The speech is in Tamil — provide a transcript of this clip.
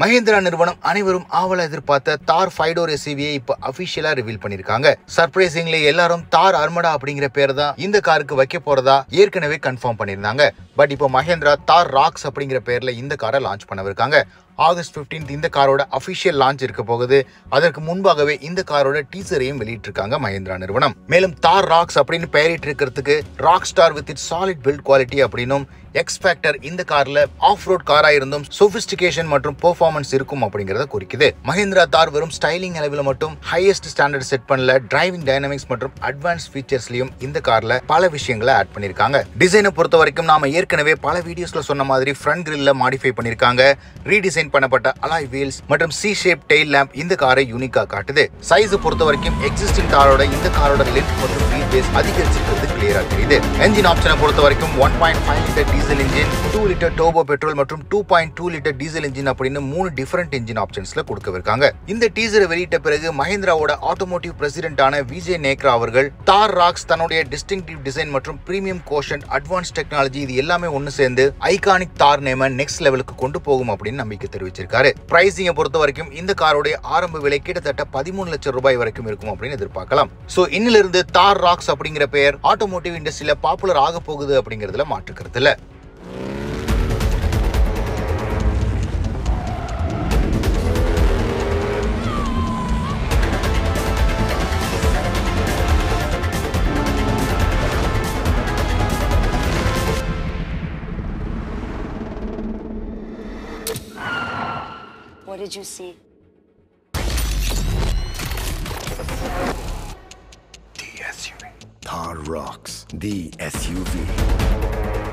மஹேந்திரா நிறுவனம் அனைவரும் ஆவல எதிர்பார்த்த தார் ஃபைடோ எஸ்யூவியை இப்போ அபிஷியலா ரிவீல் பண்ணிருக்காங்க. சர்ப்ரைசிங்லி எல்லாரும் தார் அர்மடா அப்படிங்கிற பேர் தான் இந்த காருக்கு வைக்க போறதா ஏற்கனவே கன்ஃபார்ம் பண்ணியிருந்தாங்க. பட் இப்போ மஹேந்திரா தார் ராக்ஸ் அப்படிங்கிற பேர்ல இந்த காரை லான்ச் பண்ணவிருக்காங்க ஆகஸ்ட் 15th இந்த காரோட அபிஷியல் லான்ச் இருக்க போகுது. அதற்கு முன்பாகவே இந்த காரோட டீசரையும் வெளியிட்டிருக்காங்க மஹேந்திரா நிறுவனம். மேலும் தார் ராக்ஸ் அப்படின்னு பெயரிட்டு இருக்கிறதுக்கு rock star with it solid build quality அப்படின்னும் எக்ஸ் ஃபேக்டர் இந்த கார்ல ஆஃப் ரோட் காரா இருந்தும் சொபிஸ்டிகேஷன் மற்றும் பெர்ஃபார்மன்ஸ் இருக்கும் அப்படிங்கறத குறிக்குது. மஹேந்திரா தார் வெறும் ஸ்டைலிங் அளவில் மட்டும் ஹையஸ்ட் ஸ்டாண்டர்ட் செட் பண்ணல. டிரைவிங் டைனமிக்ஸ் மற்றும் அட்வான்ஸ் ஃபீச்சர்ஸ்லயும் இந்த கார்ல பல விஷயங்களை ஆட் பண்ணிருக்காங்க. டிசைனை பொறுத்த வரைக்கும் நாம ஏற்கனவே பல வீடியோஸ்ல சொன்ன மாதிரி ஃப்ரண்ட் கிரில்ல மாடிஃபை பண்ணிருக்காங்க. ரீடிசைன் பண்ணப்பட்ட அலாய் வீல்ஸ் மற்றும் சி ஷேப் டெயில் லேம்ப் இந்த காரை யூனிக்கா காட்டுது. சைஸ் பொறுத்த வரைக்கும் எக்ஸிஸ்டிங் காரோட இந்த காரோட லென்த் மற்றும் வீல் பேஸ் அதிகரிச்சிருக்கிறது கிளியரா தெரியுது. என்ஜின் ஆப்ஷனை பொறுத்த வரைக்கும் one point five litre diesel engine two litre turbo petrol மற்றும் two point two litre diesel engine அப்படின்னு மூணு டிஃபரெண்ட் இன்ஜின் ஆப்ஷன்ஸ்ல கொடுக்கவிருக்காங்க. இந்த டீசரை வெளியிட்ட பிறகு மஹிந்திராவோட ஆட்டோமோட்டிவ் பிரசிடென்டான விஜய் நேக்ரா அவர்கள் தார் ராக்ஸ் தன்னுடைய டிஸ்டிங்டிவ் டிசைன் மற்றும் பிரீமியம் கோஷன் அட்வான்ஸ் டெக்னாலஜி இது எல்லாமே ஒன்னு சேர்ந்து ஐகானிக் தார் நேம நெக்ஸ்ட் லெவலுக்கு கொண்டு போகும் அப்படின்னு நம்பிக்கை தெரிவிச்சிருக்காரு. பிரைசிங்கை பொறுத்த வரைக்கும் இந்த காரோடைய ஆரம்ப விலை கிட்டத்தட்ட பதிமூணு லட்சம் ரூபாய் வரைக்கும் இருக்கும் அப்படின்னு எதிர்பார்க்கலாம். சோ இன்னிலிருந்து தார் ராக்ஸ் அப்படிங்கிற பெயர் ஆட்டோமோட்டிவ் இண்டஸ்ட்ரியில பாப்புலர் ஆக போகுது அப்படிங்கிறதுல மாற்றுக்கிறது இல்லை. What did you see? The SUV. Tar Rocks, the SUV.